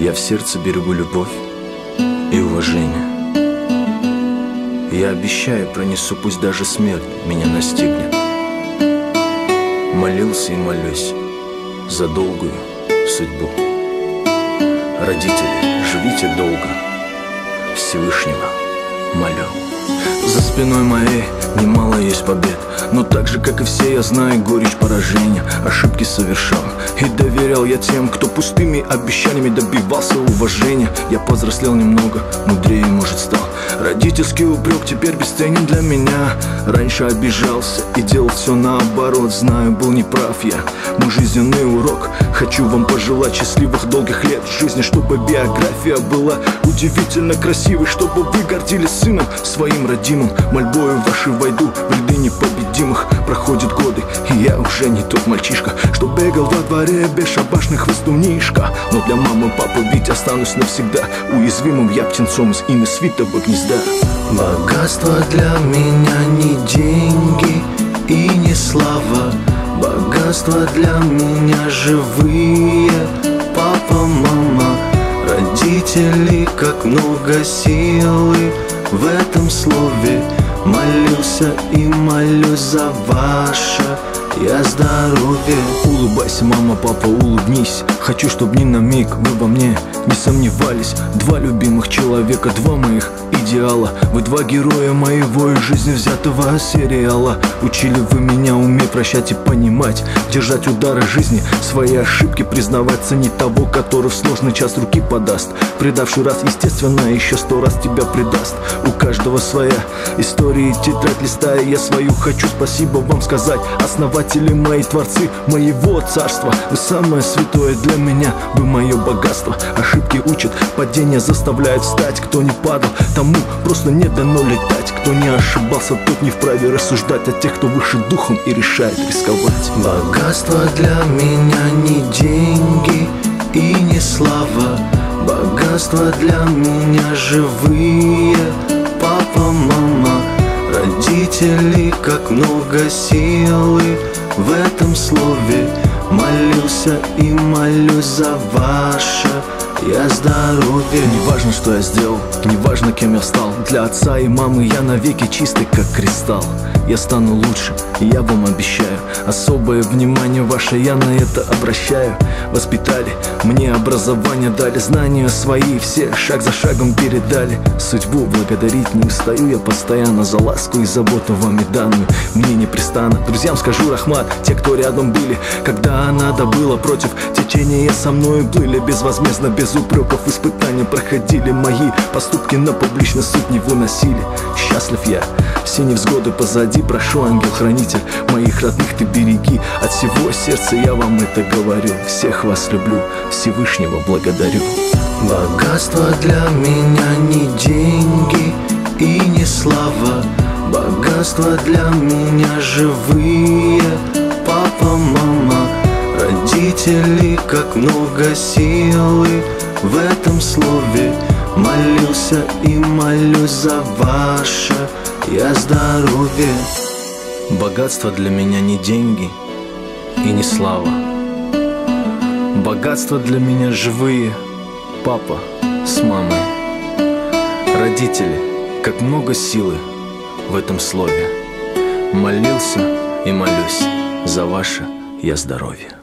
Я в сердце берегу любовь и уважение. Я обещаю, пронесу, пусть даже смерть меня настигнет. Молился и молюсь за долгую судьбу. Родители, живите долго, Всевышнего молю. За спиной моей немало есть побед Но так же, как и все, я знаю горечь поражения Ошибки совершал. И доверял я тем, кто пустыми обещаниями добивался уважения. Я повзрослел немного, мудрее, может, стал. Родительский упрек теперь бесценен для меня. Раньше обижался и делал все наоборот Знаю, был неправ я, мой жизненный урок Хочу вам пожелать счастливых долгих лет жизни Чтобы биография была удивительно красивой Чтобы вы гордились сыном своим родимым. Мольбою вашей войду в ряды непобедимых Проходят годы, и я уже не тот мальчишка Что бегал во дворе бесшабашных хвостунишка Но для мамы, папы ведь останусь навсегда Уязвимым я птенцом из имя свитого гнезда. Богатство для меня не деньги и не слава. Богатство для меня живые. Папа, мама, родители Как много силы в этом слове Молюся и молюсь за ваше я здоровье. Улыбайся, мама, папа, улыбнись. Хочу, чтобы ни на миг вы во мне не сомневались. Два любимых человека, два моих идеала. Вы два героя моего из жизни взятого сериала. Учили вы меня уметь прощать и понимать Держать удары жизни, свои ошибки признавать Ценить того, который в сложный час руки подаст. Предавший раз, естественно, еще сто раз тебя предаст. У каждого своя история, тетрадь листая. Я свою хочу спасибо вам сказать Основатели мои, творцы моего царства. Вы самое святое для меня, вы мое богатство. Ошибки учат, падения заставляют встать Кто не падал, тому просто не дано летать. Кто не ошибался, тот не вправе рассуждать О тех, кто выше духом и решает рисковать. Богатство для меня не деньги и не слава. Богатство для меня живые родители Как много силы в этом слове. Молился и молюсь за ваше я здоровье. Не важно, что я сделал, не важно, кем я стал. Для отца и мамы я навеки чистый, как кристалл. Я стану лучше, я вам обещаю. Особое внимание ваше я на это обращаю. Воспитали, мне образование дали Знания свои все шаг за шагом передали. Судьбу благодарить не устаю я постоянно За ласку и заботу вами данную. Мне не пристану, друзьям скажу рахмат Те, кто рядом были, когда надо было Против течения со мной плыли Безвозмездно, без без упреков испытания проходили мои Поступки на публично суд не выносили. Счастлив я, все невзгоды позади Прошу, ангел-хранитель, моих родных ты береги. От всего сердца я вам это говорю Всех вас люблю, Всевышнего благодарю. Богатство для меня не деньги и не слава. Богатство для меня живые Папа, мама, родители Как много силы. В этом слове Молился и молюсь за ваше я здоровье. Богатство для меня не деньги и не слава. Богатство для меня живые Папа с мамой. Родители, как много силы в этом слове. Молился и молюсь за ваше я здоровье